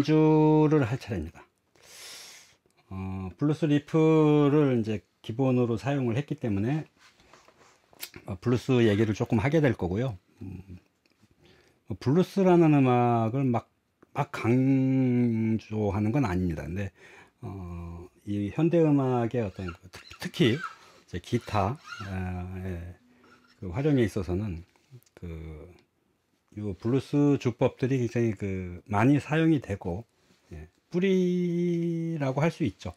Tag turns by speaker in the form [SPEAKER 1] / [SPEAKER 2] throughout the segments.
[SPEAKER 1] 간주를 할 차례입니다. 어, 블루스 리프를 이제 기본으로 사용을 했기 때문에 어, 블루스 얘기를 조금 하게 될 거고요. 음, 뭐 블루스라는 음악을 막, 막 강조하는 건 아닙니다. 근데 어, 이 현대 음악의 어떤 그 특- 특히 기타의 그 활용에 있어서는 그 요 블루스 주법들이 굉장히 그 많이 사용이 되고 예, 뿌리라고 할 수 있죠.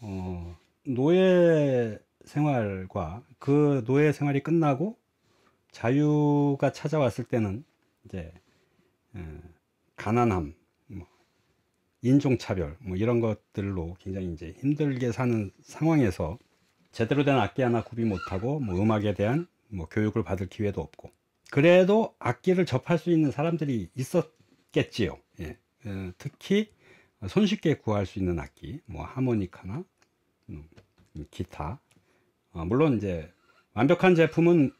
[SPEAKER 1] 어, 노예 생활과 그 노예 생활이 끝나고 자유가 찾아왔을 때는 이제 예, 가난함, 뭐, 인종차별 뭐 이런 것들로 굉장히 이제 힘들게 사는 상황에서 제대로 된 악기 하나 구비 못하고 뭐 음악에 대한 뭐 교육을 받을 기회도 없고 그래도 악기를 접할 수 있는 사람들이 있었겠지요. 예. 어, 특히 손쉽게 구할 수 있는 악기, 뭐 하모니카나 음, 기타. 어, 물론 이제 완벽한 제품은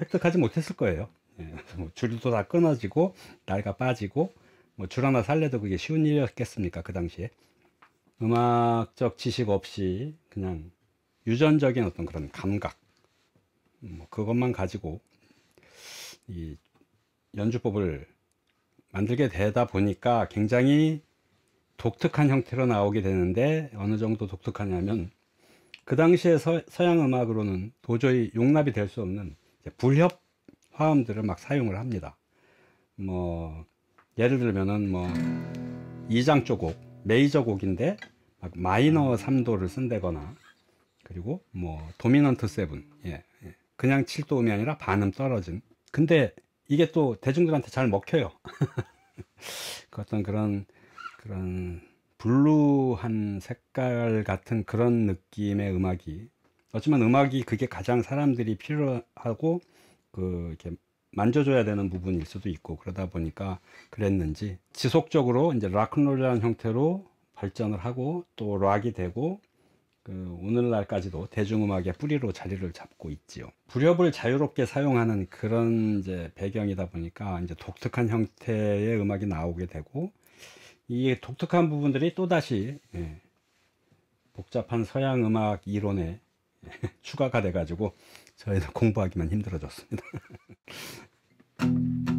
[SPEAKER 1] 획득하지 못했을 거예요. 예. 뭐 줄도 다 끊어지고 날가 빠지고 뭐 줄 하나 살래도 그게 쉬운 일이었겠습니까 그 당시에 음악적 지식 없이 그냥 유전적인 어떤 그런 감각 뭐 그것만 가지고 이 연주법을 만들게 되다 보니까 굉장히 독특한 형태로 나오게 되는데 어느 정도 독특하냐면 그 당시에 서, 서양 음악으로는 도저히 용납이 될 수 없는 불협 화음들을 막 사용을 합니다. 뭐 예를 들면은 뭐 2장조 곡, 메이저 곡인데 막 마이너 3도를 쓴다거나 그리고 뭐 도미넌트 7, 예, 예. 그냥 7도 음이 아니라 반음 떨어진. 근데 이게 또 대중들한테 잘 먹혀요. 그 어떤 그런 그런 블루한 색깔 같은 그런 느낌의 음악이 어쩌면 음악이 그게 가장 사람들이 필요하고 그 이렇게 만져줘야 되는 부분일 수도 있고 그러다 보니까 그랬는지 지속적으로 이제 락큰롤이라는 형태로 발전을 하고 또 락이 되고 그 오늘날까지도 대중음악의 뿌리로 자리를 잡고 있지요. 불협을 자유롭게 사용하는 그런 이제 배경이다 보니까 이제 독특한 형태의 음악이 나오게 되고 이 독특한 부분들이 또 다시 예, 복잡한 서양 음악 이론에 추가가 돼가지고 저희는 공부하기만 힘들어졌습니다.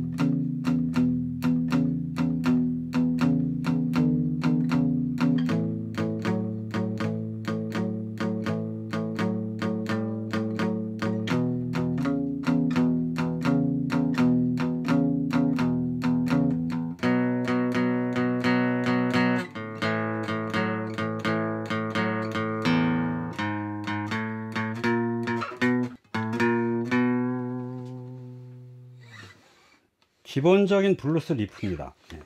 [SPEAKER 1] 기본적인 블루스 리프입니다. 예.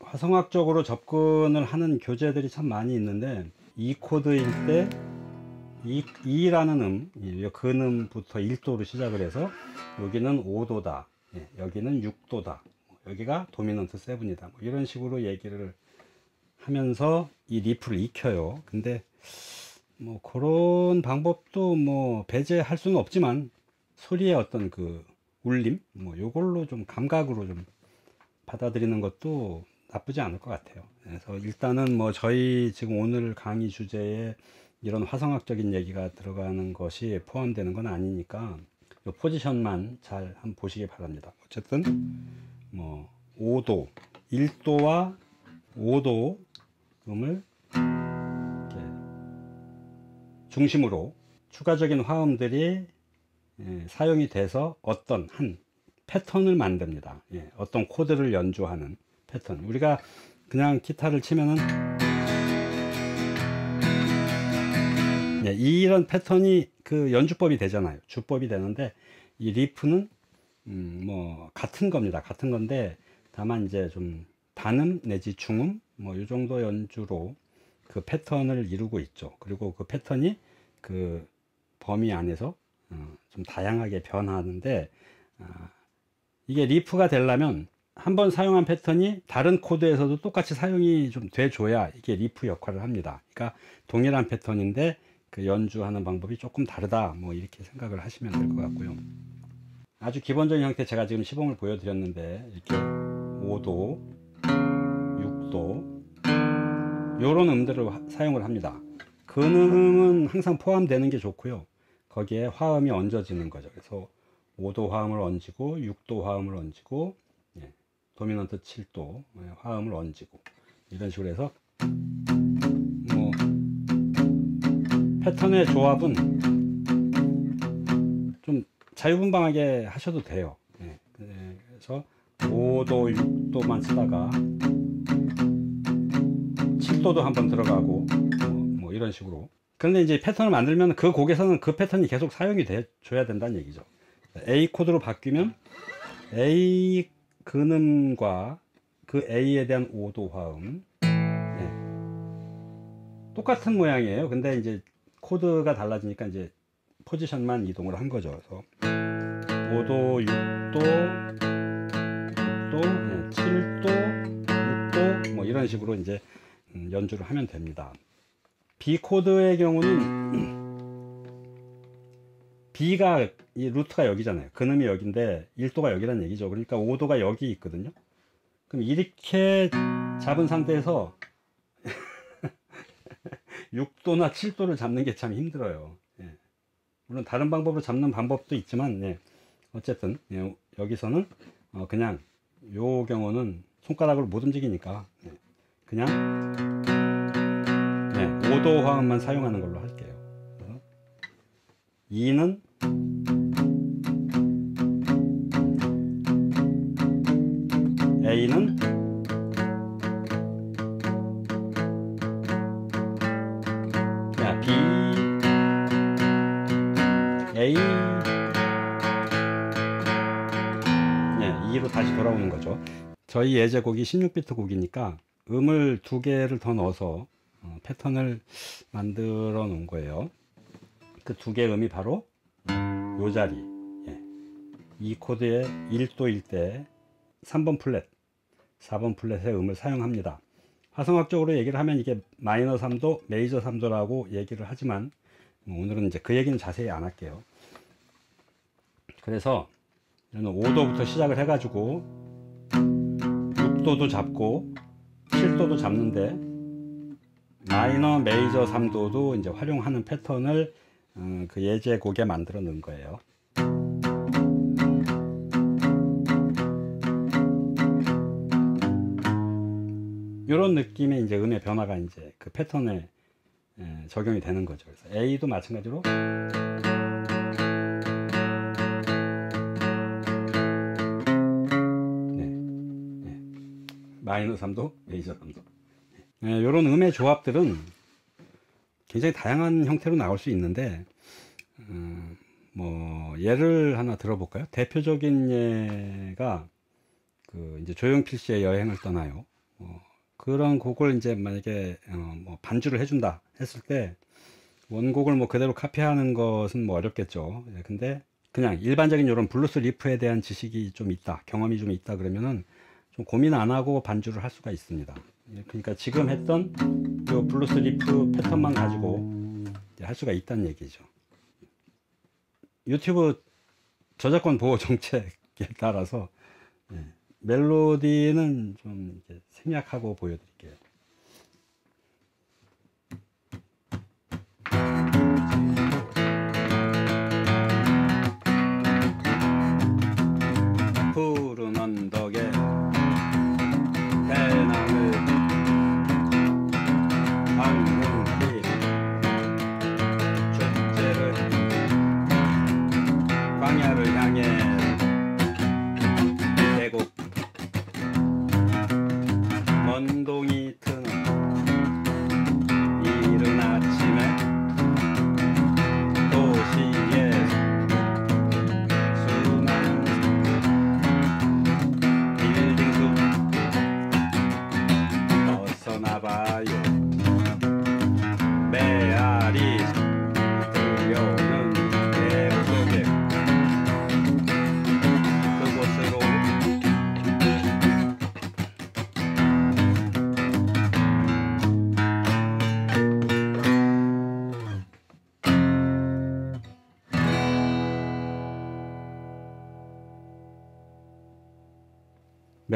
[SPEAKER 1] 화성학적으로 접근을 하는 교재들이 참 많이 있는데 E 코드일 때 이, E라는 음, 이 근음부터 1도로 시작을 해서 여기는 5도다, 예, 여기는 6도다, 여기가 도미넌트 7이다. 뭐 이런 식으로 얘기를 하면서 이 리프를 익혀요. 근데 뭐 그런 방법도 뭐 배제할 수는 없지만 소리의 어떤 그 울림 뭐 요걸로 좀 감각으로 좀 받아들이는 것도 나쁘지 않을 것 같아요. 그래서 일단은 뭐 저희 지금 오늘 강의 주제에 이런 화성학적인 얘기가 들어가는 것이 포함되는 건 아니니까 요 포지션만 잘 한번 보시기 바랍니다. 어쨌든 뭐 5도, 1도와 5도 음을 이렇게 중심으로 추가적인 화음들이 예, 사용이 돼서 어떤 한 패턴을 만듭니다. 예, 어떤 코드를 연주하는 패턴. 우리가 그냥 기타를 치면은 예, 이런 패턴이 그 연주법이 되잖아요. 주법이 되는데 이 리프는 음, 뭐 같은 겁니다. 같은 건데 다만 이제 좀 단음 내지 중음 뭐 이 정도 연주로 그 패턴을 이루고 있죠. 그리고 그 패턴이 그 범위 안에서 어, 좀 다양하게 변하는데 아, 이게 리프가 되려면 한번 사용한 패턴이 다른 코드에서도 똑같이 사용이 좀 돼줘야 이게 리프 역할을 합니다. 그러니까 동일한 패턴인데 그 연주하는 방법이 조금 다르다 뭐 이렇게 생각을 하시면 될 것 같고요. 아주 기본적인 형태 제가 지금 시범을 보여드렸는데 이렇게 5도, 6도 이런 음들을 하- 사용을 합니다. 근음은 항상 포함되는 게 좋고요. 거기에 화음이 얹어지는 거죠. 그래서 5도 화음을 얹고 6도 화음을 얹고 예, 도미넌트 7도 예, 화음을 얹고 이런 식으로 해서 뭐 패턴의 조합은 좀 자유분방하게 하셔도 돼요. 예, 그래서 5도, 6도만 쓰다가 7도도 한번 들어가고 뭐, 뭐 이런 식으로. 그런데 이제 패턴을 만들면 그 곡에서는 그 패턴이 계속 사용이 돼 줘야 된다는 얘기죠. A 코드로 바뀌면 A 근음과 그 A에 대한 5도 화음 예. 똑같은 모양이에요. 근데 이제 코드가 달라지니까 이제 포지션만 이동을 한 거죠. 그래서 5도, 6도, 6도, 예, 7도, 6도 뭐 이런 식으로 이제 음, 연주를 하면 됩니다. B 코드의 경우는 B가 이 루트가 여기잖아요. 근음이 여기인데 1도가 여기란 얘기죠. 그러니까 5도가 여기 있거든요. 그럼 이렇게 잡은 상태에서 6도나 7도를 잡는 게 참 힘들어요. 예. 물론 다른 방법으로 잡는 방법도 있지만 예. 어쨌든 예, 여기서는 어, 그냥 요 경우는 손가락으로 못 움직이니까 예. 그냥 네, 5도 화음만 사용하는 걸로 할게요. 그래서 2는 A는 자, B A 네, E로 다시 돌아오는 거죠. 저희 예제곡이 16비트 곡이니까 음을 두 개를 더 넣어서 어, 패턴을 만들어 놓은 거예요. 그 두 개의 음이 바로 요 자리. 예. 이 코드의 1도일 때 3번 fret, 4번 fret의 음을 사용합니다. 화성학적으로 얘기를 하면 이게 마이너 3도, 메이저 3도라고 얘기를 하지만 뭐 오늘은 이제 그 얘기는 자세히 안 할게요. 그래서 저는 5도부터 시작을 해가지고 6도도 잡고 7도도 잡는데 마이너, 메이저 3도도 이제 활용하는 패턴을 음, 그 예제 곡에 만들어 놓은 거예요. 이런 느낌의 이제 음의 변화가 이제 그 패턴에 에, 적용이 되는 거죠. 그래서 A도 마찬가지로 네, 네. 마이너 3도, 메이저 3도. 이런 음의 조합들은 굉장히 다양한 형태로 나올 수 있는데, 음, 뭐 예를 하나 들어볼까요? 대표적인 예가 그 이제 조용필 씨의 여행을 떠나요. 어, 그런 곡을 이제 만약에 어, 뭐 반주를 해준다 했을 때 원곡을 뭐 그대로 카피하는 것은 뭐 어렵겠죠. 예, 근데 그냥 일반적인 이런 블루스 리프에 대한 지식이 좀 있다, 경험이 좀 있다 그러면은 좀 고민 안 하고 반주를 할 수가 있습니다. 예, 그러니까 지금 했던 요 블루스 리프 패턴만 가지고 할 수가 있다는 얘기죠. 유튜브 저작권 보호 정책에 따라서 예, 멜로디는 좀 생략하고 보여드릴게요.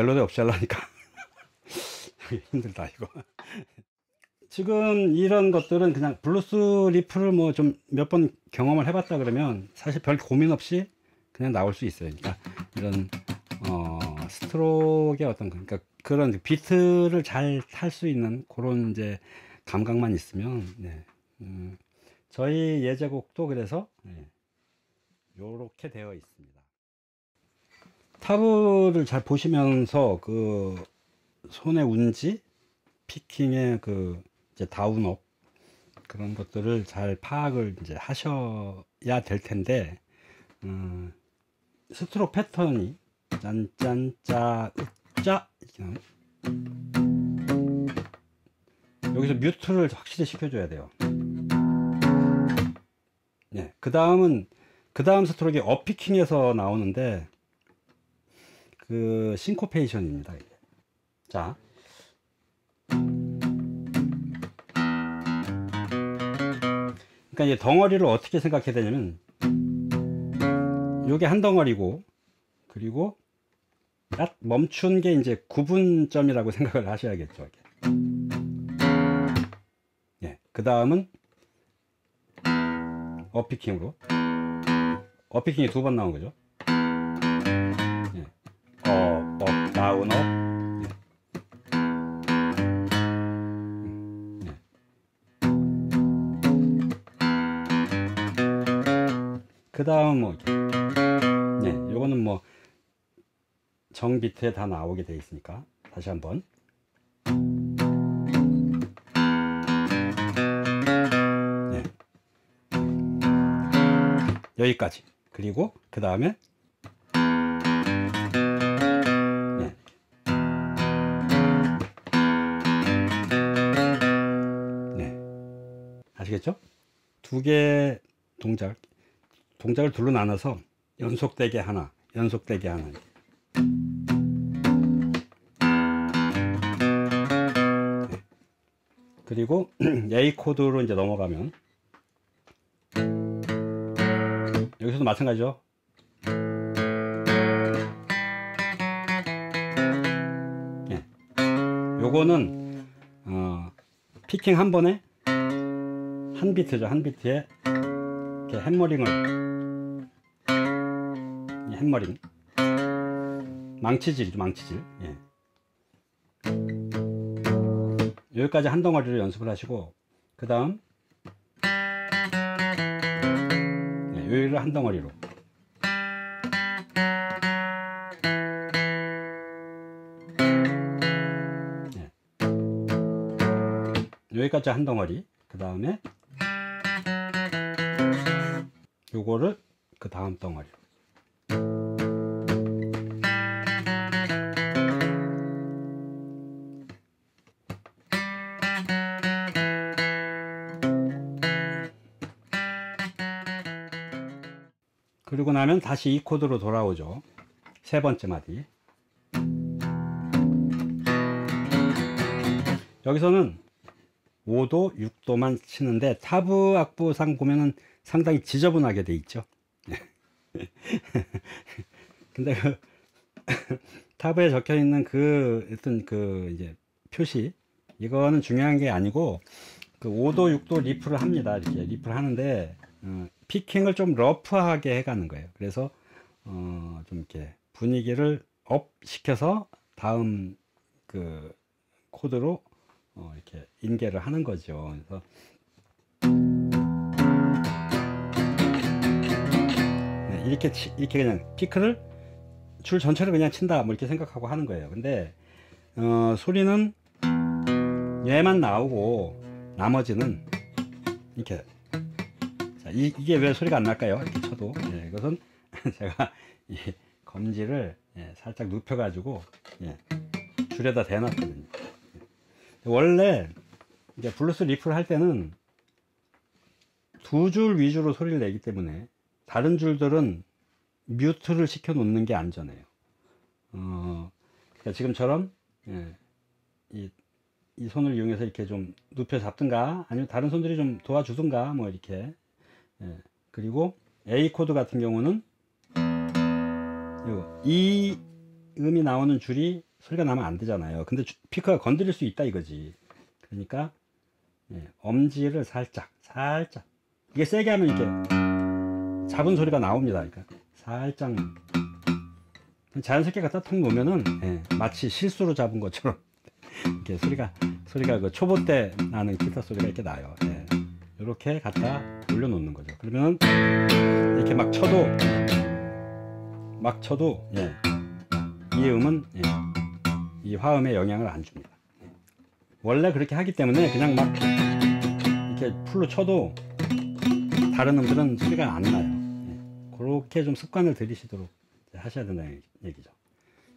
[SPEAKER 1] 멜로디 없이 하려니까 힘들다 이거 지금 이런 것들은 그냥 블루스 리프를 뭐 좀 몇 번 경험을 해봤다 그러면 사실 별 고민 없이 그냥 나올 수 있어요 그러니까 이런 어 스트로크의 어떤 그- 그러니까 그런 비트를 잘 탈 수 있는 그런 이제 감각만 있으면 네. 음, 저희 예제곡도 그래서 네. 요렇게 되어 있습니다. 타브를 잘 보시면서 그 손의 운지, 피킹의 그 이제 다운업 그런 것들을 잘 파악을 이제 하셔야 될 텐데 음, 스트로크 패턴이 짠짠짜 으짜. 여기서 뮤트를 확실히 시켜줘야 돼요. 네, 그 다음은 그 다음 스트로크가 어피킹에서 나오는데 그 싱코페이션입니다. 자, 그러니까 이제 덩어리를 어떻게 생각해야 되냐면 요게 한 덩어리고 그리고 딱 멈춘 게 이제 구분점이라고 생각을 하셔야겠죠. 예, 그 다음은 어피킹으로 어피킹이 두 번 나온 거죠. down, up. 예. 그 다음 뭐. 네, 요거는 뭐 정비트에 다 나오게 돼 있으니까 다시 한번 네. 여기까지 그리고 그 다음에 아시겠죠? 두 개 동작 동작을 둘로 나눠서 연속되게 하나 연속되게 하나 네. 그리고 A 코드로 이제 넘어가면 여기서도 마찬가지죠. 예. 요거는 어, 피킹 한 번에 한 비트죠. 한 비트에 이렇게 햄머링을 이 햄머링 망치질이죠. 망치질. 예. 여기까지 한 덩어리로 연습을 하시고 그 다음 네, 여기를 한 덩어리로 네. 여기까지 한 덩어리 그 다음에 요거를 그 다음 덩어리로 그리고 나면 다시 이 코드로 돌아오죠. 세 번째 마디. 여기서는 5도, 6도만 치는데 타브 악보상 보면은 상당히 지저분하게 돼 있죠. 근데 그 tab에 적혀 있는 그 어떤 그 이제 표시 이거는 중요한 게 아니고 그 5도, 6도 리프를 합니다. 이렇게 리프를 하는데 어, picking을 좀 rough하게 해가는 거예요. 그래서 어, 좀 이렇게 분위기를 up 시켜서 다음 그 코드로 어, 이렇게 인계를 하는 거죠. 그래서 이렇게 치- 이렇게 그냥 피크를 줄 전체를 그냥 친다 뭐 이렇게 생각하고 하는 거예요. 근데 어, 소리는 얘만 나오고 나머지는 이렇게 자, 이, 이게 왜 소리가 안 날까요? 이렇게 쳐도 예, 이것은 제가 이 검지를 예, 살짝 눕혀 가지고 예, 줄에다 대놨거든요. 원래 이제 블루스 리프를 할 때는 두 줄 위주로 소리를 내기 때문에 다른 줄들은 mute를 시켜 놓는 게 안전해요. 어, 그러니까 지금처럼 예, 이, 이 손을 이용해서 이렇게 좀 눕혀 잡든가 아니면 다른 손들이 좀 도와주든가 뭐 이렇게 예, 그리고 A 코드 같은 경우는 요, 이 음이 나오는 줄이 소리가 나면 안 되잖아요. 근데 주- 피크가 건드릴 수 있다 이거지. 그러니까 예, 엄지를 살짝 살짝 이게 세게 하면 이렇게 잡은 소리가 나옵니다. 그러니까 살짝 자연스럽게 갖다 통 놓으면은 예, 마치 실수로 잡은 것처럼 이렇게 소리가 소리가 그 초보 때 나는 기타 소리가 이렇게 나요. 예. 이렇게 갖다 올려놓는 거죠. 그러면 이렇게 막 쳐도 막 쳐도 예, 이 음은 예, 이 화음에 영향을 안 줍니다. 원래 그렇게 하기 때문에 그냥 막 이렇게 풀로 쳐도 다른 음들은 소리가 안 나요. 예. 그렇게 좀 습관을 들이시도록 하셔야 된다는 얘기죠.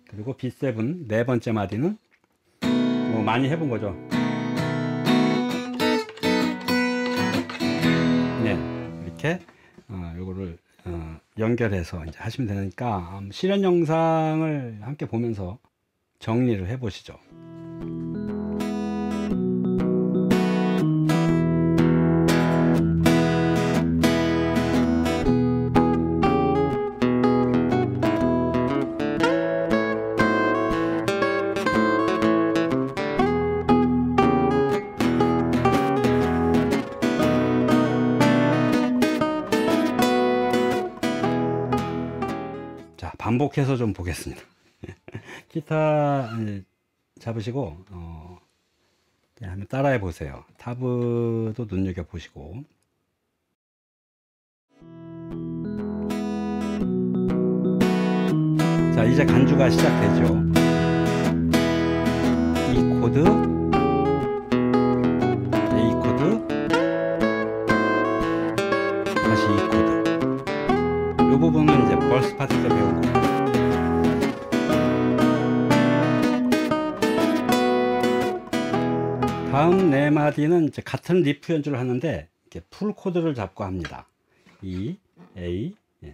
[SPEAKER 1] 그리고 B7 네 번째 마디는 뭐 많이 해본 거죠. 네, 이렇게 어, 요거를 어, 연결해서 이제 하시면 되니까 음, 실현 영상을 함께 보면서 정리를 해보시죠. 좀 보겠습니다. 기타 잡으시고, 어, 그냥 한번 따라해 보세요. tab도 눈여겨 보시고. 자, 이제 간주가 시작되죠. E 코드, A 코드, 다시 E 코드. 이 부분은 이제 verse 파트 때 배운 거예요. 다음 네 마디는 이제 같은 리프 연주를 하는데 이렇게 full 코드를 잡고 합니다. E, A, 예,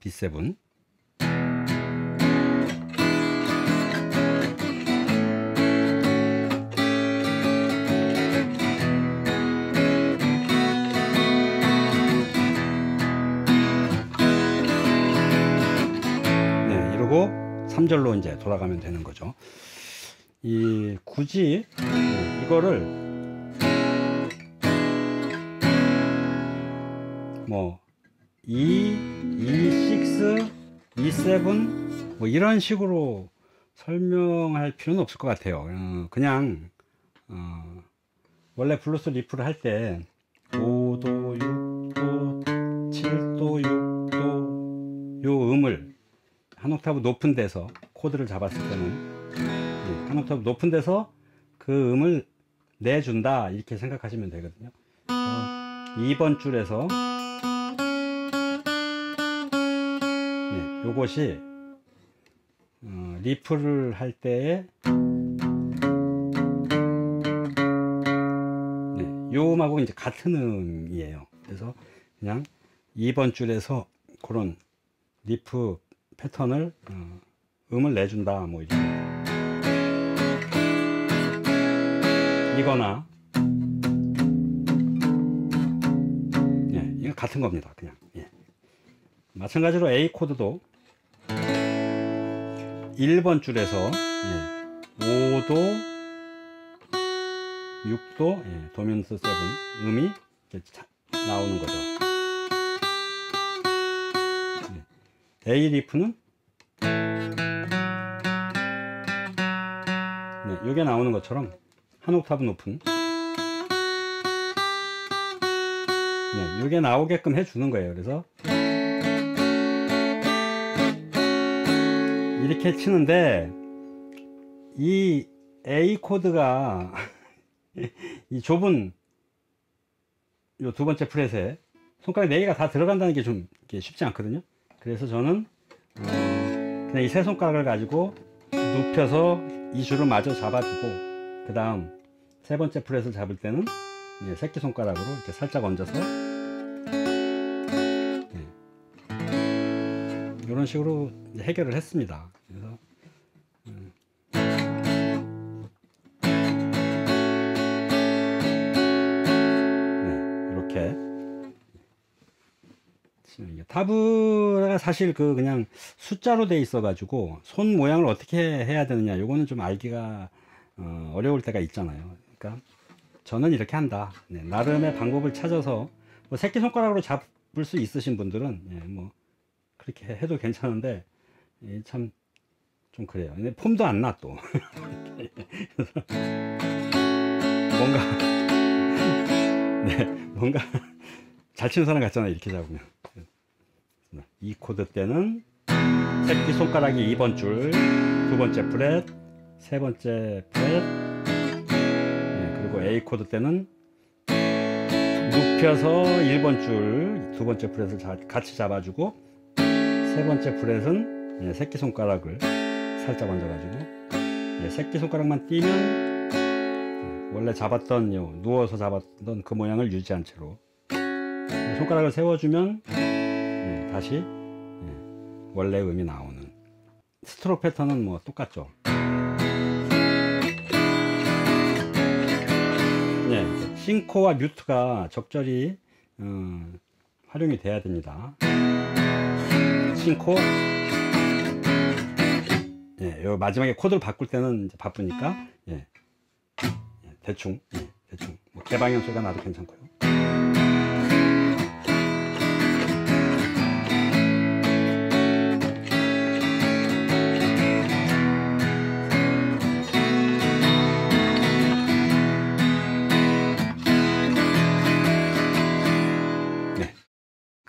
[SPEAKER 1] B7. 네, 이러고 3절로 이제 돌아가면 되는 거죠. 이 굳이 네, 이거를 뭐 E, E6, E7 뭐 이런 식으로 설명할 필요는 없을 것 같아요. 어, 그냥 어, 원래 블루스 리프를 할 때 5도, 6도, 7도, 6도 요 음을 한 옥타브 높은 데서 코드를 잡았을 때는 예, 한 옥타브 높은 데서 그 음을 내준다 이렇게 생각하시면 되거든요. 어, 2번 줄에서 네, 요것이 어, 리프를 할 때에 네, 요 음하고 이제 같은 음이에요. 그래서 그냥 2번 줄에서 그런 리프 패턴을 어, 음을 내준다 뭐 이렇게 이거나 예, 이거 같은 겁니다 그냥 예. 마찬가지로 A 코드도 1번 줄에서 예, 5도 6도 예, 도미넌스 7 음이 나오는 거죠 예. A 리프는 네, 이게 나오는 것처럼 한 옥타브 높은 네, 이게 나오게끔 해주는 거예요. 그래서 이렇게 치는데 이 A 코드가 이 좁은 요 두 번째 프렛에 손가락 네 개가 다 들어간다는 게 좀 쉽지 않거든요. 그래서 저는 어, 그냥 이 세 손가락을 가지고 눕혀서 이 줄을 마저 잡아주고 그 다음 세 번째 프렛을 잡을 때는 예, 새끼 손가락으로 이렇게 살짝 얹어서 이런 식으로 해결을 했습니다. 그래서 음. 네, 이렇게 타브가 사실 그 그냥 숫자로 돼 있어 가지고 손 모양을 어떻게 해야 되느냐 요거는 좀 알기가 어, 어려울 때가 있잖아요. 그러니까 저는 이렇게 한다. 네, 나름의 방법을 찾아서 뭐 새끼 손가락으로 잡을 수 있으신 분들은 예, 뭐 그렇게 해도 괜찮은데 예, 참좀 그래요. 근데 폼도 안 나 또. 뭔가 네 뭔가 잘 치는 사람 같잖아요 이렇게 잡으면. 이 코드 때는 새끼 손가락이 2번 줄, 두 번째 프렛, 세 번째 프렛, 네, 그리고 A 코드 때는 눕혀서 1번 줄, 두 번째 프렛을 자- 같이 잡아주고 세 번째 프렛은 네, 새끼 손가락을 살짝 얹어가지고 네, 새끼 손가락만 띄면 네, 원래 잡았던 요 누워서 잡았던 그 모양을 유지한 채로. 네, 손가락을 세워주면 예, 다시 예, 원래 음이 나오는. 스트로크 패턴은 뭐 똑같죠 예, 싱코와 뮤트가 적절히 어, 활용이 돼야 됩니다. 싱코 예, 요 마지막에 코드를 바꿀 때는 바쁘니까 예, 예, 대충 예, 대충. 뭐 개방현 소리가 나도 괜찮고요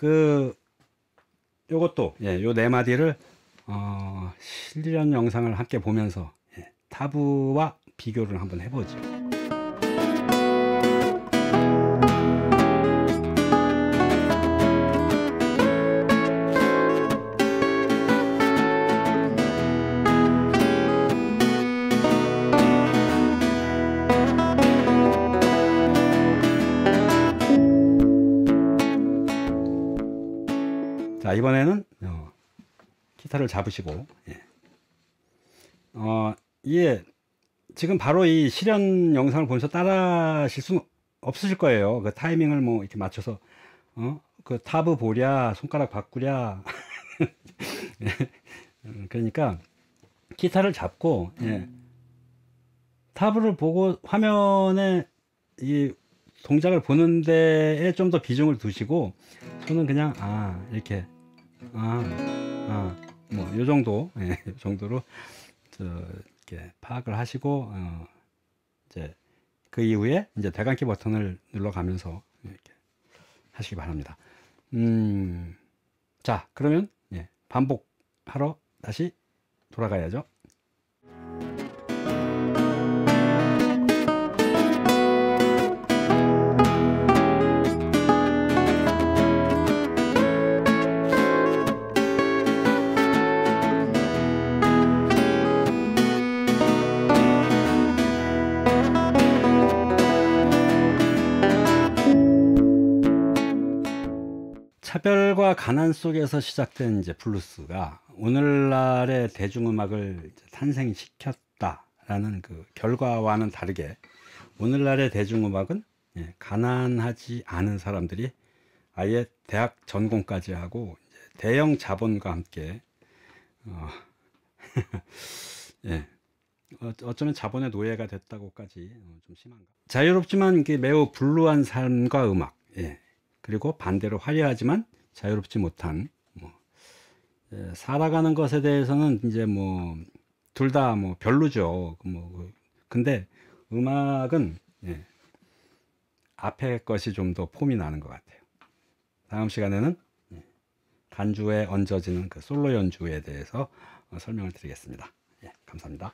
[SPEAKER 1] 그 요것도 예, 요 네 마디를 어, 실전 영상을 함께 보면서 예, 타브와 비교를 한번 해보죠. 자 이번에는 어, 기타를 잡으시고 예. 어, 이게 지금 바로 이 실현 영상을 보면서 따라 하실 수는 없으실 거예요 그 타이밍을 뭐 이렇게 맞춰서 어? 그 타브 보랴 손가락 바꾸랴 음, 그러니까 기타를 잡고 예. 타브를 보고 화면에 이 동작을 보는 데에 좀 더 비중을 두시고 저는 그냥 아 이렇게 아 아 뭐 요 정도 예, 요 정도로 저 이렇게 파악을 하시고 어, 이제 그 이후에 이제 대강키 버튼을 눌러가면서 이렇게 하시기 바랍니다. 음, 자 그러면 예, 반복하러 다시 돌아가야죠. 차별과 가난 속에서 시작된 이제 블루스가 오늘날의 대중음악을 탄생시켰다라는 그 결과와는 다르게 오늘날의 대중음악은 예, 가난하지 않은 사람들이 아예 대학 전공까지 하고 이제 대형 자본과 함께 어, 예, 어, 어쩌면 자본의 노예가 됐다고까지 어, 좀 심한가. 자유롭지만 이게 매우 blue한 삶과 음악, 예. 그리고 반대로 화려하지만 자유롭지 못한 뭐 예, 살아가는 것에 대해서는 이제 뭐 둘 다뭐 별로죠. 그뭐 그- 근데 음악은 예, 앞에 것이 좀 더 폼이 나는 것 같아요. 다음 시간에는 예, 간주에 얹어지는 그 솔로 연주에 대해서 어, 설명을 드리겠습니다. 예, 감사합니다.